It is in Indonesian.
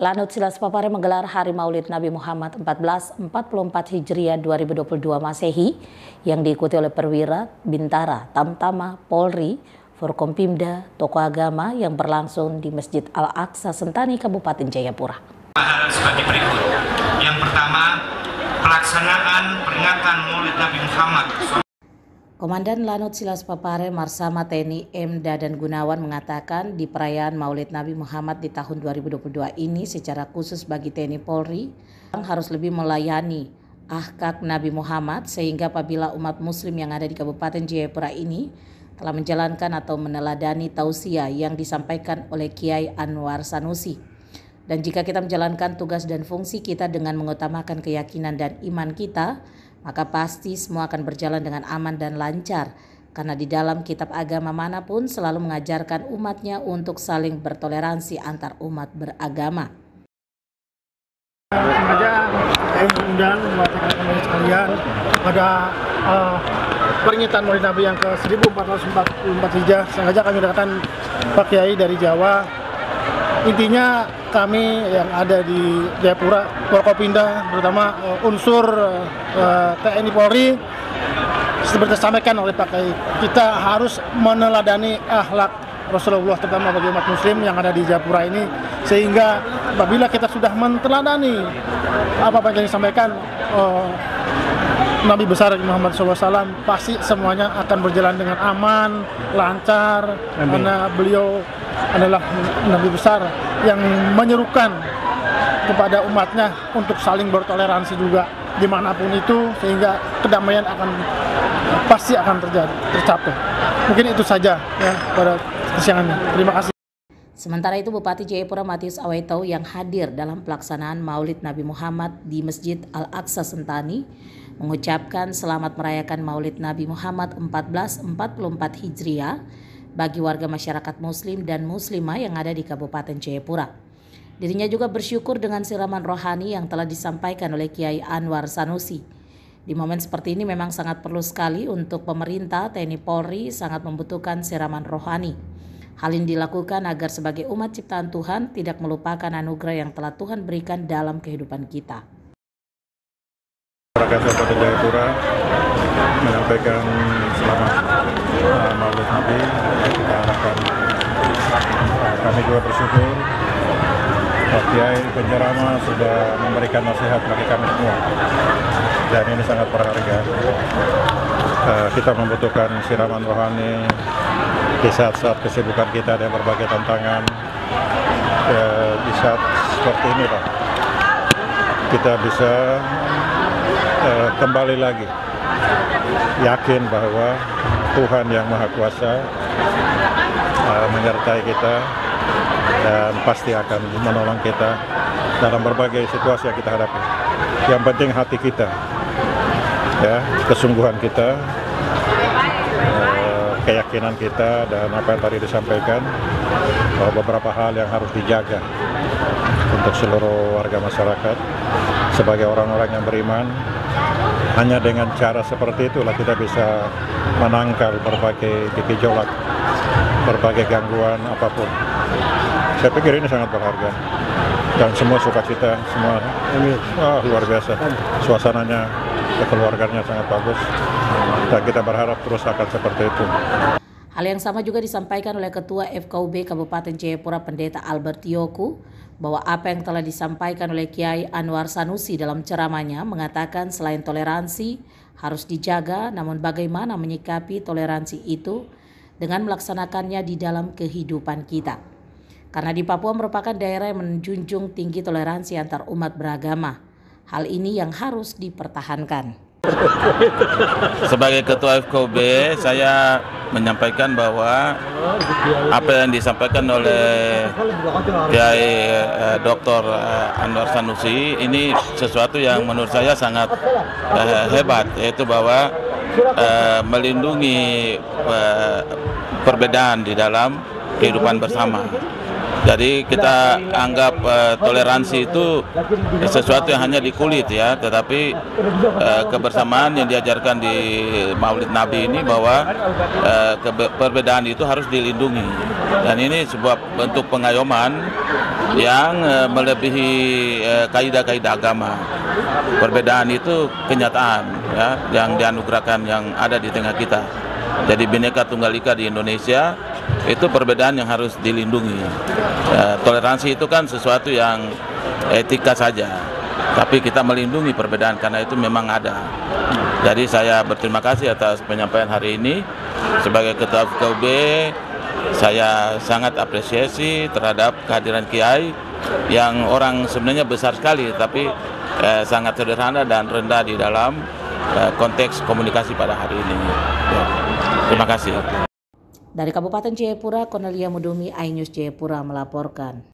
Lanut Silas Papare menggelar Hari Maulid Nabi Muhammad 1444 Hijriah 2022 Masehi yang diikuti oleh perwira, bintara, tamtama, Polri, Forkompimda, tokoh agama yang berlangsung di Masjid Al-Aqsa Sentani, Kabupaten Jayapura. Sebagai berikut. Yang pertama, pelaksanaan peringatan Maulid Nabi Muhammad Komandan Lanut Silas Papare Marsama TNI M. Dadan Gunawan mengatakan di perayaan Maulid Nabi Muhammad di tahun 2022 ini secara khusus bagi TNI Polri harus lebih melayani ahkak Nabi Muhammad sehingga apabila umat muslim yang ada di Kabupaten Jayapura ini telah menjalankan atau meneladani tausiah yang disampaikan oleh Kiai Anwar Sanusi. Dan jika kita menjalankan tugas dan fungsi kita dengan mengutamakan keyakinan dan iman kita, maka pasti semua akan berjalan dengan aman dan lancar karena di dalam kitab agama mana pun selalu mengajarkan umatnya untuk saling bertoleransi antar umat beragama. Sengaja mengundang buat teman-teman sekalian pada uh, peringatan Maulid Nabi yang ke 1444 Hijrah. Sengaja kami datang Pak Kiai dari Jawa. Intinya kami yang ada di Jayapura, Forkopinda, terutama uh, unsur uh, TNI Polri, seperti disampaikan oleh Pak Kiai, kita harus meneladani akhlak Rasulullah terutama bagi umat muslim yang ada di Jayapura ini sehingga apabila kita sudah meneladani apa yang disampaikan uh, Nabi besar Muhammad SAW pasti semuanya akan berjalan dengan aman, lancar Amin. karena beliau adalah Nabi besar yang menyerukan kepada umatnya untuk saling bertoleransi juga di mana pun itu sehingga kedamaian akan pasti akan terjadi tercapai. Mungkin itu saja ya pada kesiangannya terima kasih. Sementara itu Bupati Jayapura Matius Awaitau yang hadir dalam pelaksanaan Maulid Nabi Muhammad di Masjid Al-Aqsa Sentani mengucapkan selamat merayakan Maulid Nabi Muhammad 1444 Hijriah bagi warga masyarakat muslim dan muslimah yang ada di Kabupaten Jayapura. Dirinya juga bersyukur dengan siraman rohani yang telah disampaikan oleh Kiai Anwar Sanusi. Di momen seperti ini memang sangat perlu sekali untuk pemerintah TNI Polri sangat membutuhkan siraman rohani. Hal ini dilakukan agar sebagai umat ciptaan Tuhan tidak melupakan anugerah yang telah Tuhan berikan dalam kehidupan kita. Rakyat Kabupaten Jayapura menyampaikan selamat uh, Maulid Nabi. Kita harapkan uh, kami juga bersyukur Pak Kiai penceramah sudah memberikan nasihat bagi kami semua dan ini sangat berharga. Uh, kita membutuhkan siraman rohani di saat-saat kesibukan kita dan berbagai tantangan. Uh, di saat seperti ini Pak, kita bisa uh, kembali lagi yakin bahwa Tuhan yang Maha Kuasa uh, menyertai kita dan pasti akan menolong kita dalam berbagai situasi yang kita hadapi. Yang penting hati kita, ya kesungguhan kita, uh, keyakinan kita dan apa yang tadi disampaikan bahwa beberapa hal yang harus dijaga untuk seluruh warga masyarakat sebagai orang-orang yang beriman hanya dengan cara seperti itulah kita bisa menangkal berbagai gejolak, berbagai gangguan apa pun. Saya pikir ini sangat berharga dan semua suka cita, semua ini wah, luar biasa. Suasananya, kekeluarganya sangat bagus dan kita berharap terus akan seperti itu. Hal yang sama juga disampaikan oleh Ketua FKUB Kabupaten Jayapura Pendeta Albert Yoku bahwa apa yang telah disampaikan oleh Kiai Anwar Sanusi dalam ceramahnya mengatakan selain toleransi harus dijaga namun bagaimana menyikapi toleransi itu dengan melaksanakannya di dalam kehidupan kita. Karena di Papua merupakan daerah yang menjunjung tinggi toleransi antar umat beragama. Hal ini yang harus dipertahankan. Sebagai ketua FKB, saya menyampaikan bahwa apa yang disampaikan oleh Kiai eh, Dr. Eh, Anwar Sanusi ini sesuatu yang menurut saya sangat eh, hebat, yaitu bahwa eh, melindungi perbedaan di dalam kehidupan bersama. Jadi kita anggap uh, toleransi itu sesuatu yang hanya di kulit ya, tetapi uh, kebersamaan yang diajarkan di Maulid Nabi ini bahwa uh, perbedaan itu harus dilindungi dan ini sebuah bentuk pengayoman yang eh, melebihi eh, kaidah-kaidah agama. Perbedaan itu kenyataan ya yang dianugerahkan yang ada di tengah kita. Jadi Bhinneka Tunggal Ika di Indonesia itu perbedaan yang harus dilindungi. Ya, toleransi itu kan sesuatu yang etika saja, tapi kita melindungi perbedaan karena itu memang ada. Jadi saya berterima kasih atas penyampaian hari ini sebagai Ketua FKUB. Saya sangat apresiasi terhadap kehadiran Kiai yang orang sebenarnya besar sekali, tapi eh, sangat sederhana dan rendah di dalam eh, konteks komunikasi pada hari ini. Ya. Terima kasih. Dari Kabupaten Jayapura, Cornelia Mudumi, iNews Jayapura melaporkan.